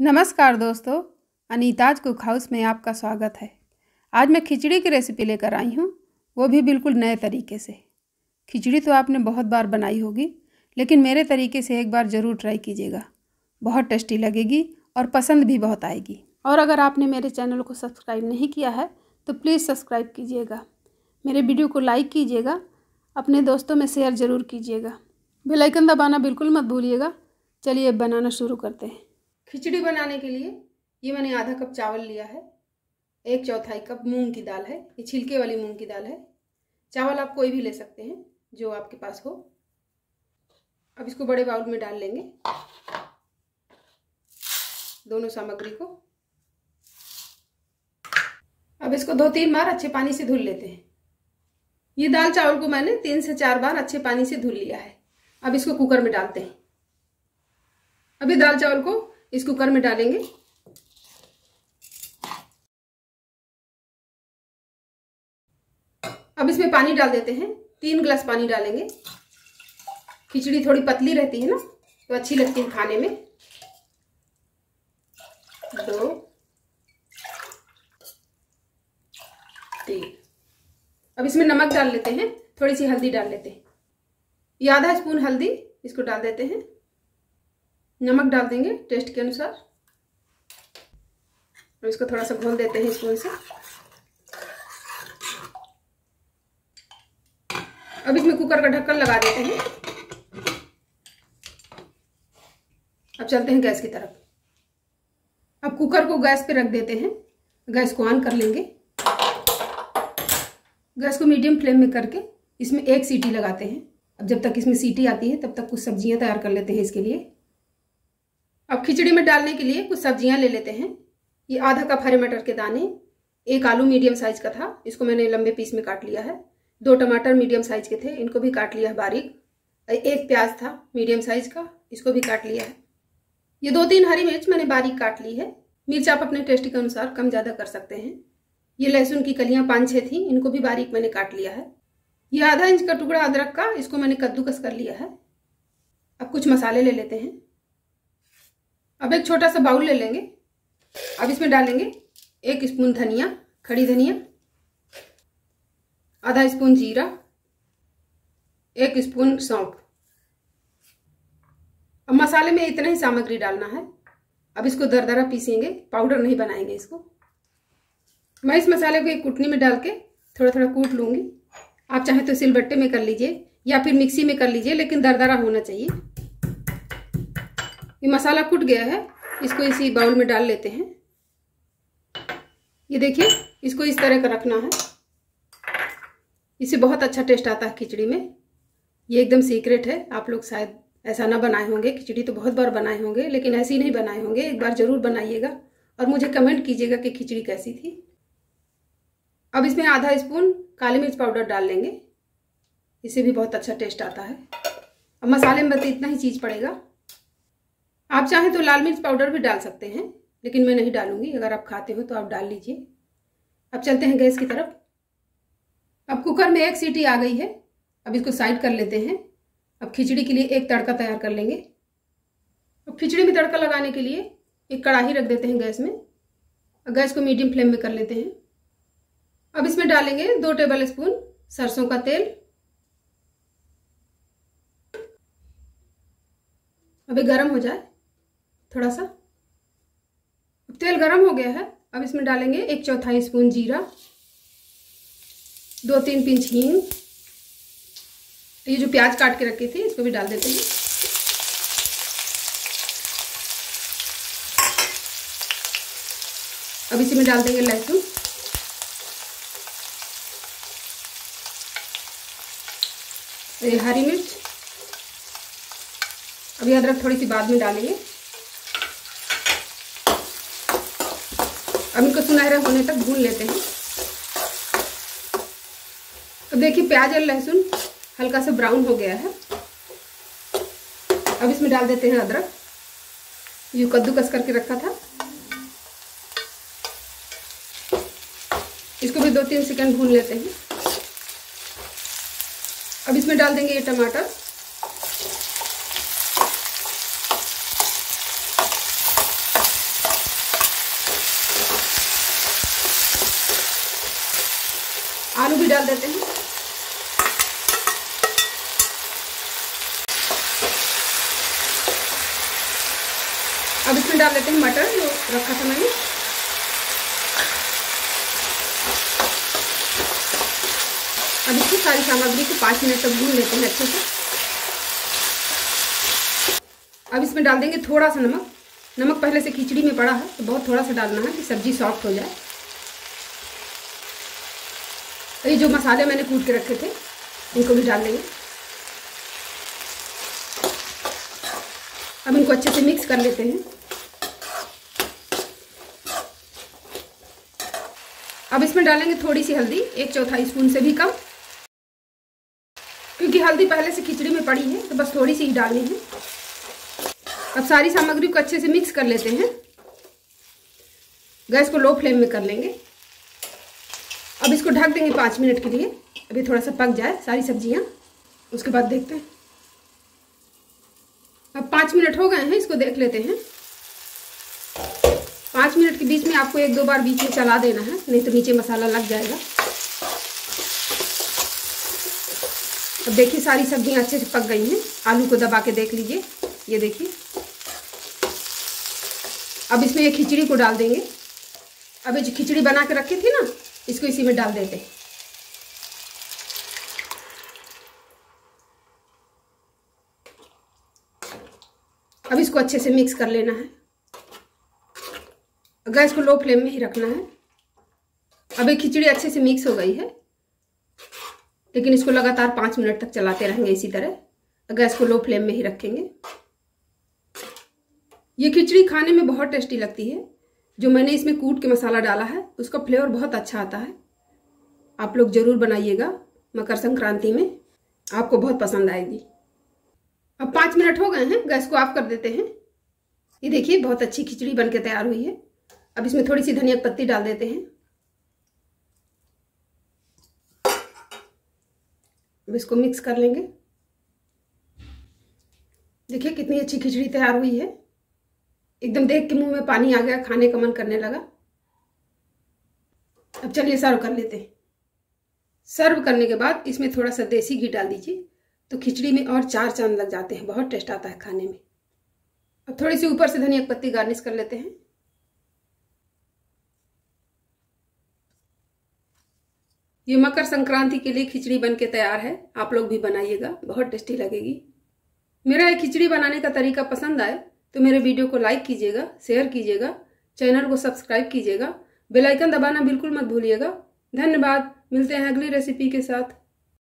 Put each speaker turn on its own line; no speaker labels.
नमस्कार दोस्तों अनीताज cook house में आपका स्वागत है। आज मैं खिचड़ी की रेसिपी लेकर आई हूँ, वो भी बिल्कुल नए तरीके से। खिचड़ी तो आपने बहुत बार बनाई होगी, लेकिन मेरे तरीके से एक बार ज़रूर ट्राई कीजिएगा। बहुत टेस्टी लगेगी और पसंद भी बहुत आएगी। और अगर आपने मेरे चैनल को सब्सक्राइब नहीं किया है तो प्लीज़ सब्सक्राइब कीजिएगा। मेरे वीडियो को लाइक कीजिएगा, अपने दोस्तों में शेयर ज़रूर कीजिएगा। बेलाइकन दबाना बिल्कुल मत भूलिएगा। चलिए बनाना शुरू करते हैं। खिचड़ी बनाने के लिए ये मैंने आधा कप चावल लिया है, एक चौथाई कप मूंग की दाल है, ये छिलके वाली मूंग की दाल है। चावल आप कोई भी ले सकते हैं, जो आपके पास हो। अब इसको बड़े बाउल में डाल लेंगे। दोनों सामग्री को। अब इसको दो तीन बार अच्छे पानी से धुल लेते हैं। ये दाल चावल को मैंने तीन से चार बार अच्छे पानी से धुल लिया है। अब इसको कुकर में डालते हैं। अभी दाल चावल को इस कुकर में डालेंगे। अब इसमें पानी डाल देते हैं। तीन गिलास पानी डालेंगे। खिचड़ी थोड़ी पतली रहती है ना तो अच्छी लगती है खाने में। दो, तीन। अब इसमें नमक डाल लेते हैं, थोड़ी सी हल्दी डाल लेते हैं। आधा स्पून हल्दी इसको डाल देते हैं। नमक डाल देंगे टेस्ट के अनुसार। और इसको थोड़ा सा घोल देते हैं स्पून से। अब इसमें कुकर का ढक्कन लगा देते हैं। अब चलते हैं गैस की तरफ़। अब कुकर को गैस पे रख देते हैं। गैस को ऑन कर लेंगे। गैस को मीडियम फ्लेम में करके इसमें एक सीटी लगाते हैं। अब जब तक इसमें सीटी आती है, तब तक कुछ सब्ज़ियाँ तैयार कर लेते हैं इसके लिए। अब खिचड़ी में डालने के लिए कुछ सब्ज़ियाँ ले लेते हैं। ये आधा कप हरे मटर के दाने, एक आलू मीडियम साइज़ का था, इसको मैंने लंबे पीस में काट लिया है। दो टमाटर मीडियम साइज़ के थे, इनको भी काट लिया है बारीक। एक प्याज था मीडियम साइज़ का, इसको भी काट लिया है। ये दो तीन हरी मिर्च मैंने बारीक काट ली है। मिर्च आप अपने टेस्ट के अनुसार कम ज़्यादा कर सकते हैं। ये लहसुन की कलियाँ पाँच छः थी, इनको भी बारीक मैंने काट लिया है। ये आधा इंच का टुकड़ा अदरक का, इसको मैंने कद्दूकस कर लिया है। अब कुछ मसाले ले लेते हैं। अब एक छोटा सा बाउल ले लेंगे। अब इसमें डालेंगे एक स्पून धनिया, खड़ी धनिया, आधा स्पून जीरा, एक स्पून सौंप अब मसाले में इतना ही सामग्री डालना है। अब इसको दरदरा पीसेंगे, पाउडर नहीं बनाएँगे इसको। मैं इस मसाले को एक कुटनी में डाल के थोड़ा थोड़ा कूट लूँगी। आप चाहे तो सिलबट्टे में कर लीजिए या फिर मिक्सी में कर लीजिए, लेकिन दरदरा होना चाहिए। ये मसाला कुट गया है, इसको इसी बाउल में डाल लेते हैं। ये देखिए, इसको इस तरह का रखना है। इससे बहुत अच्छा टेस्ट आता है खिचड़ी में। ये एकदम सीक्रेट है, आप लोग शायद ऐसा ना बनाए होंगे। खिचड़ी तो बहुत बार बनाए होंगे, लेकिन ऐसी नहीं बनाए होंगे। एक बार ज़रूर बनाइएगा और मुझे कमेंट कीजिएगा कि खिचड़ी कैसी थी। अब इसमें आधा स्पून काली मिर्च पाउडर डाल लेंगे। इससे भी बहुत अच्छा टेस्ट आता है। अब मसाले में बस इतना ही चीज़ पड़ेगा। आप चाहें तो लाल मिर्च पाउडर भी डाल सकते हैं, लेकिन मैं नहीं डालूँगी। अगर आप खाते हो तो आप डाल लीजिए। अब चलते हैं गैस की तरफ़। अब कुकर में एक सीटी आ गई है। अब इसको साइड कर लेते हैं। अब खिचड़ी के लिए एक तड़का तैयार कर लेंगे। अब खिचड़ी में तड़का लगाने के लिए एक कढ़ाई रख देते हैं गैस में। गैस को मीडियम फ्लेम में कर लेते हैं। अब इसमें डालेंगे दो टेबल स्पून सरसों का तेल। अभी गर्म हो जाए। थोड़ा सा। तेल गरम हो गया है। अब इसमें डालेंगे एक चौथाई स्पून जीरा। दो तीन पिंच हींग। ये जो प्याज काट के रखी थी, इसको भी डाल देते हैं। अब इसी में डाल देंगे लहसुन। हरी मिर्च। अभी अदरक थोड़ी सी बाद में डालेंगे। अब इनको सुनहरा होने तक भून लेते हैं। अब देखिए प्याज और लहसुन हल्का सा ब्राउन हो गया है। अब इसमें डाल देते हैं अदरक। जो कद्दूकस करके रखा था। इसको भी दो तीन सेकंड भून लेते हैं। अब इसमें डाल देंगे ये टमाटर। आलू भी डाल देते हैं। अब इसमें डाल देते हैं मटर, जो रखा था मैंने। अब इसकी सारी सामग्री को पाँच मिनट तक भून लेते हैं अच्छे से। अब इसमें डाल देंगे थोड़ा सा नमक। नमक पहले से खिचड़ी में पड़ा है तो बहुत थोड़ा सा डालना है कि सब्ज़ी सॉफ्ट हो जाए। ये जो मसाले मैंने कूट के रखे थे, इनको भी डाल देंगे। अब इनको अच्छे से मिक्स कर लेते हैं। अब इसमें डालेंगे थोड़ी सी हल्दी, एक चौथाई स्पून से भी कम। क्योंकि हल्दी पहले से खिचड़ी में पड़ी है तो बस थोड़ी सी ही डालनी है। अब सारी सामग्री को अच्छे से मिक्स कर लेते हैं। गैस को लो फ्लेम में कर लेंगे। अब इसको ढक देंगे पाँच मिनट के लिए। अभी थोड़ा सा पक जाए सारी सब्ज़ियाँ। उसके बाद देखते हैं। अब पाँच मिनट हो गए हैं, इसको देख लेते हैं। पाँच मिनट के बीच में आपको एक दो बार बीच में चला देना है, नहीं तो नीचे मसाला लग जाएगा। अब देखिए सारी सब्ज़ियाँ अच्छे से पक गई हैं। आलू को दबा के देख लीजिए। ये देखिए। अब इसमें ये खिचड़ी को डाल देंगे। अब ये जो खिचड़ी बना के रखी थी ना इसको इसी में डाल देते। अब इसको अच्छे से मिक्स कर लेना है। गैस को लो फ्लेम में ही रखना है। अब ये खिचड़ी अच्छे से मिक्स हो गई है। लेकिन इसको लगातार पाँच मिनट तक चलाते रहेंगे इसी तरह। गैस को लो फ्लेम में ही रखेंगे। ये खिचड़ी खाने में बहुत टेस्टी लगती है। जो मैंने इसमें कूट के मसाला डाला है, उसका फ्लेवर बहुत अच्छा आता है। आप लोग ज़रूर बनाइएगा मकर संक्रांति में। आपको बहुत पसंद आएगी। अब पाँच मिनट हो गए हैं, गैस को ऑफ़ कर देते हैं। ये देखिए, बहुत अच्छी खिचड़ी बनके तैयार हुई है। अब इसमें थोड़ी सी धनिया पत्ती डाल देते हैं। अब इसको मिक्स कर लेंगे। देखिए, कितनी अच्छी खिचड़ी तैयार हुई है। एकदम देख के मुँह में पानी आ गया, खाने का मन करने लगा। अब चलिए सर्व कर लेते हैं। सर्व करने के बाद इसमें थोड़ा सा देसी घी डाल दीजिए तो खिचड़ी में और चार चाँद लग जाते हैं, बहुत टेस्ट आता है खाने में। अब थोड़ी सी ऊपर से धनिया पत्ती गार्निश कर लेते हैं। ये मकर संक्रांति के लिए खिचड़ी बन के तैयार है, आप लोग भी बनाइएगा, बहुत टेस्टी लगेगी। मेरा ये खिचड़ी बनाने का तरीका पसंद आए तो मेरे वीडियो को लाइक कीजिएगा शेयर कीजिएगा चैनल को सब्सक्राइब कीजिएगा बेलाइकन दबाना बिल्कुल मत भूलिएगा। धन्यवाद, मिलते हैं अगली रेसिपी के साथ।